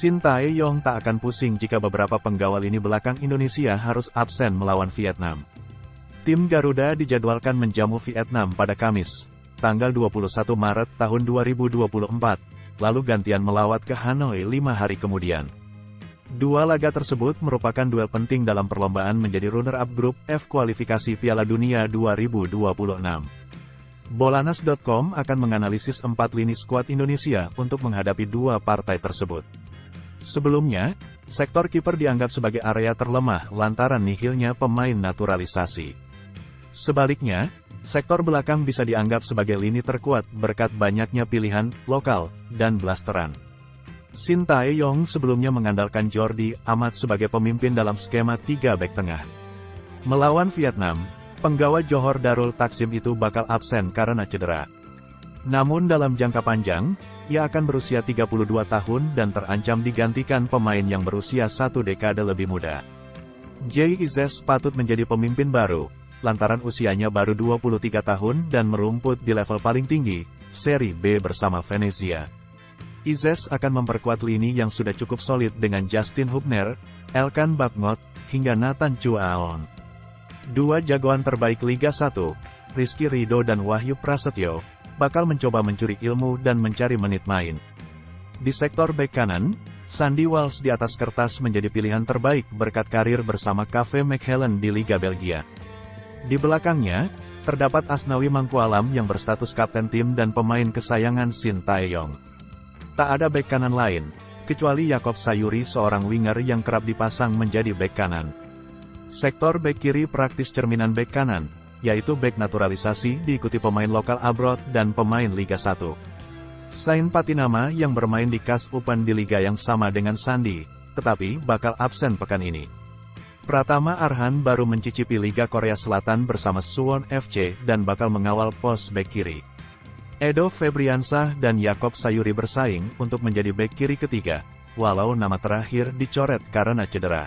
Shin Tae-yong tak akan pusing jika beberapa penggawa lini belakang Indonesia harus absen melawan Vietnam. Tim Garuda dijadwalkan menjamu Vietnam pada Kamis, tanggal 21 Maret tahun 2024, lalu gantian melawat ke Hanoi lima hari kemudian. Dua laga tersebut merupakan duel penting dalam perlombaan menjadi runner-up grup F kualifikasi Piala Dunia 2026. Bolanas.com akan menganalisis empat lini skuad Indonesia untuk menghadapi dua partai tersebut. Sebelumnya, sektor kiper dianggap sebagai area terlemah lantaran nihilnya pemain naturalisasi. Sebaliknya, sektor belakang bisa dianggap sebagai lini terkuat berkat banyaknya pilihan lokal dan blasteran. Shin Tae-yong sebelumnya mengandalkan Jordi Amat sebagai pemimpin dalam skema tiga back tengah. Melawan Vietnam, penggawa Johor Darul Taksim itu bakal absen karena cedera. Namun dalam jangka panjang, ia akan berusia 32 tahun dan terancam digantikan pemain yang berusia satu dekade lebih muda. Jay Izes patut menjadi pemimpin baru, lantaran usianya baru 23 tahun dan merumput di level paling tinggi, seri B bersama Venezia. Izes akan memperkuat lini yang sudah cukup solid dengan Justin Hubner, Elkan Bakngot, hingga Nathan Chuaon. Dua jagoan terbaik Liga 1, Rizky Rido dan Wahyu Prasetyo, bakal mencoba mencuri ilmu dan mencari menit main. Di sektor bek kanan, Sandy Walsh di atas kertas menjadi pilihan terbaik berkat karir bersama Cafe McHellen di Liga Belgia. Di belakangnya, terdapat Asnawi Mangkualam yang berstatus kapten tim dan pemain kesayangan Shin Taeyong. Tak ada bek kanan lain, kecuali Yakob Sayuri seorang winger yang kerap dipasang menjadi bek kanan. Sektor bek kiri praktis cerminan bek kanan, yaitu back naturalisasi diikuti pemain lokal abroad dan pemain Liga 1. Sain Patinama yang bermain di Kas Open di liga yang sama dengan Sandi, tetapi bakal absen pekan ini. Pratama Arhan baru mencicipi Liga Korea Selatan bersama Suwon FC dan bakal mengawal pos back kiri. Edo Febriansah dan Yakob Sayuri bersaing untuk menjadi back kiri ketiga, walau nama terakhir dicoret karena cedera.